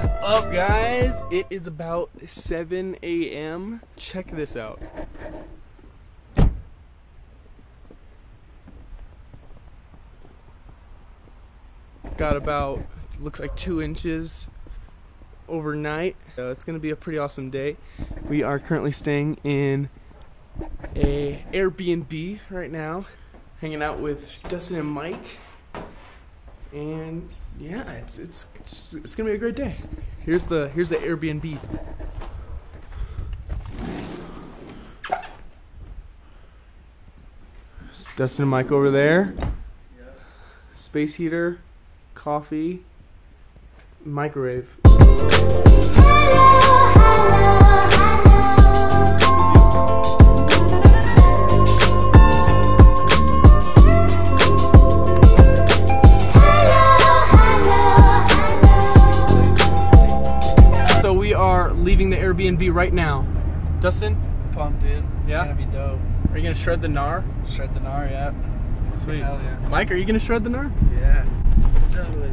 is up, guys? It is about 7 a.m. Check this out. Got about, looks like two inches overnight. Uh, it's gonna be a pretty awesome day. We are currently staying in a Airbnb right now, hanging out with Dustin and Mike. And yeah, it's it's it's, it's gonna be a great day. Here's the here's the Airbnb. Dustin and Mike over there. Space heater, coffee, microwave. Leaving the Airbnb right now. Dustin, Pumped, dude. It's Yeah? gonna be dope. are you gonna shred the gnar? Shred the gnar, yeah. Sweet. Hell yeah. Mike, are you gonna shred the gnar? Yeah. Totally.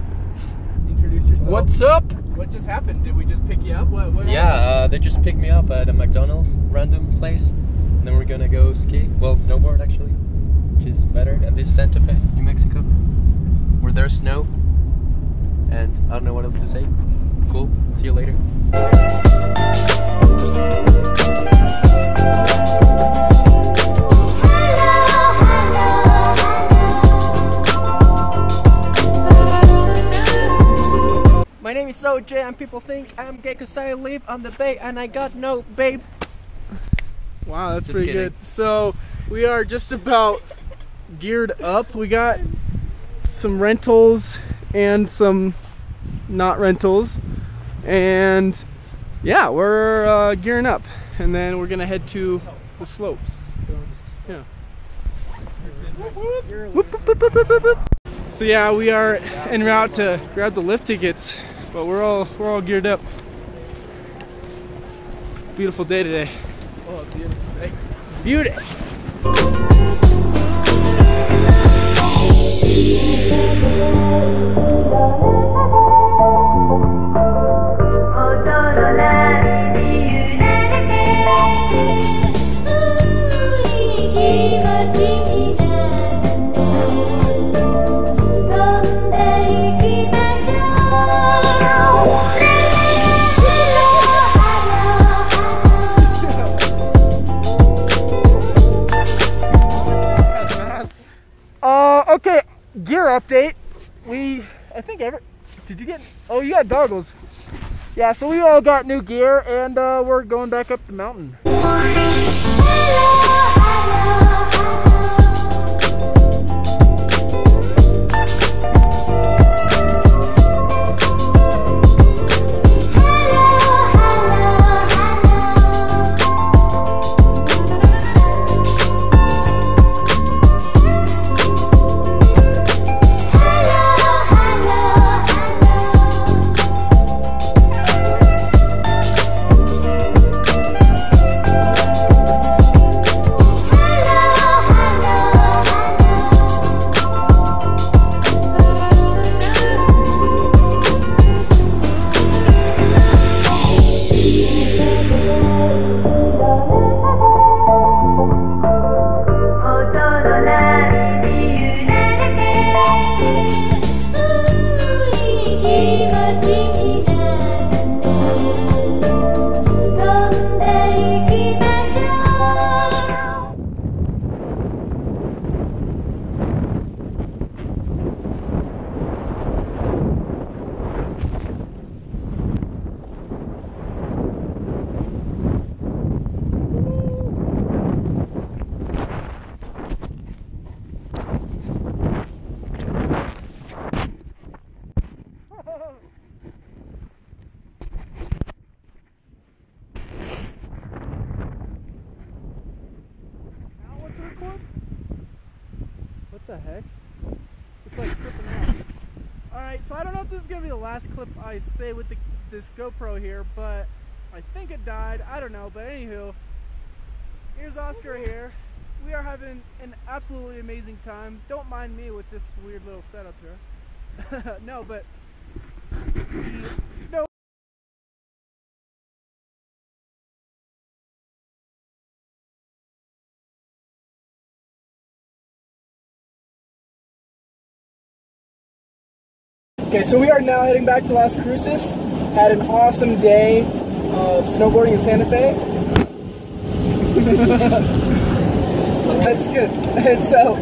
Introduce yourself. What's up? What just happened? Did we just pick you up? What? what Yeah, uh, they just picked me up at a McDonald's random place. And then we're gonna go ski. Well, snowboard actually, which is better. And this is Santa Fe, New Mexico, where there's snow. And I don't know what else to say. Cool. See you later. My name is OJ and people think I'm gay because I live on the bay and I got no babe. Wow, that's Just pretty kidding. good. So we are just about geared up. We got some rentals and some not rentals, and yeah, we're uh, gearing up. And then we're gonna head to the slopes. So yeah. So yeah, we are en route to grab the lift tickets, but we're all we're all geared up. Beautiful day today. Oh, beautiful. Beauty. Update. We, I think ever, did you get, oh, you got goggles. Yeah, so we all got new gear and uh, we're going back up the mountain. The heck? It's like tripping out. Alright, so I don't know if this is going to be the last clip I say with the, this GoPro here, but I think it died. I don't know, but anywho, here's Oscar here. we are having an absolutely amazing time. Don't mind me with this weird little setup here. no, but the snow. Okay, so we are now heading back to Las Cruces. Had an awesome day of snowboarding in Santa Fe. That's good. And so,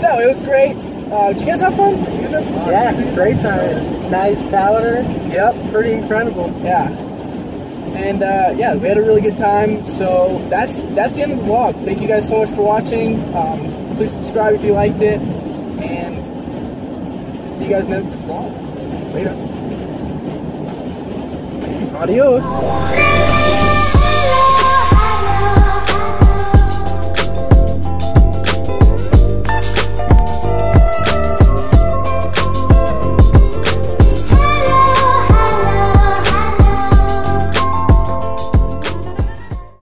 no, it was great. Uh, did you guys have fun? You guys have fun? Yeah, great time. Nice powder. Yep. Pretty incredible. Yeah. And uh, yeah, we had a really good time. So that's that's the end of the vlog. Thank you guys so much for watching. Um, please subscribe if you liked it, and see you guys next vlog. Later. Adios.